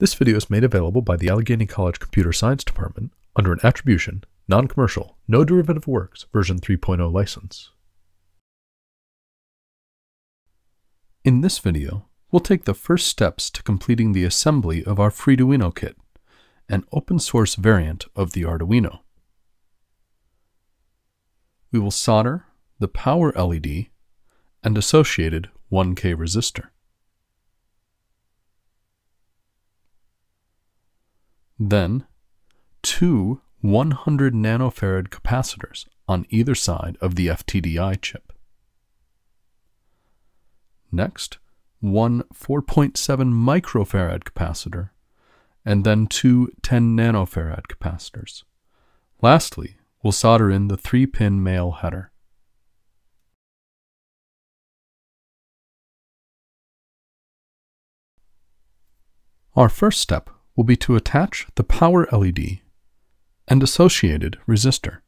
This video is made available by the Allegheny College Computer Science Department under an Attribution, Non-Commercial, No Derivative Works version 3.0 license. In this video, we'll take the first steps to completing the assembly of our Freeduino kit, an open source variant of the Arduino. We will solder the power LED and associated 1K resistor. Then, two 100 nanofarad capacitors on either side of the FTDI chip. Next, one 4.7 microfarad capacitor, and then two 10 nanofarad capacitors. Lastly, we'll solder in the 3-pin male header. Our first step will be to attach the power LED and associated resistor.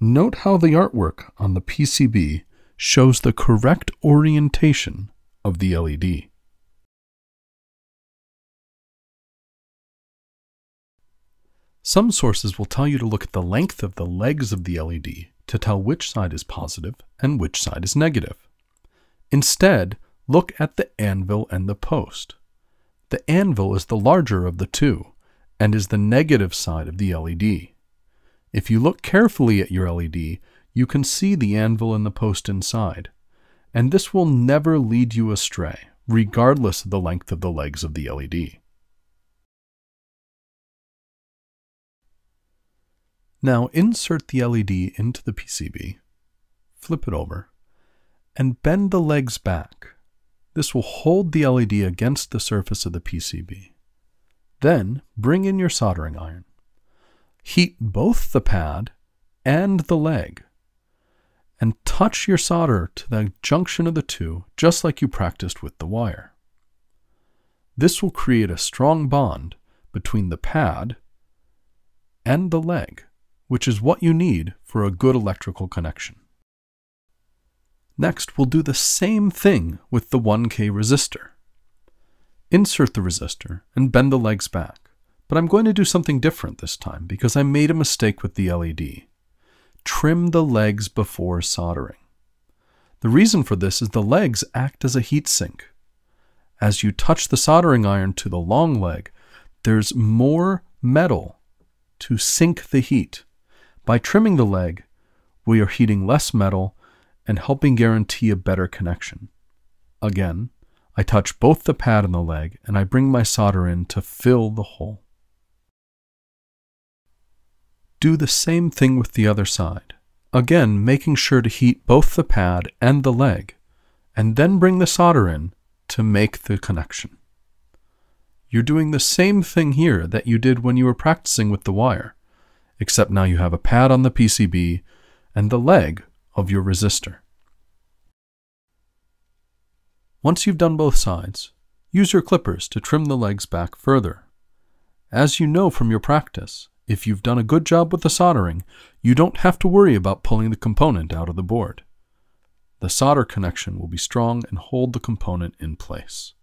Note how the artwork on the PCB shows the correct orientation of the LED. Some sources will tell you to look at the length of the legs of the LED to tell which side is positive and which side is negative. Instead, look at the anvil and the post. The anvil is the larger of the two and is the negative side of the LED. If you look carefully at your LED, you can see the anvil and the post inside, and this will never lead you astray, regardless of the length of the legs of the LED. Now insert the LED into the PCB, flip it over, and bend the legs back. This will hold the LED against the surface of the PCB. Then bring in your soldering iron. Heat both the pad and the leg and touch your solder to the junction of the two just like you practiced with the wire. This will create a strong bond between the pad and the leg which is what you need for a good electrical connection. Next, we'll do the same thing with the 1K resistor. Insert the resistor and bend the legs back, but I'm going to do something different this time because I made a mistake with the LED. Trim the legs before soldering. The reason for this is the legs act as a heat sink. As you touch the soldering iron to the long leg, there's more metal to sink the heat by trimming the leg, we are heating less metal and helping guarantee a better connection. Again, I touch both the pad and the leg and I bring my solder in to fill the hole. Do the same thing with the other side, again making sure to heat both the pad and the leg, and then bring the solder in to make the connection. You're doing the same thing here that you did when you were practicing with the wire except now you have a pad on the PCB and the leg of your resistor. Once you've done both sides, use your clippers to trim the legs back further. As you know from your practice, if you've done a good job with the soldering, you don't have to worry about pulling the component out of the board. The solder connection will be strong and hold the component in place.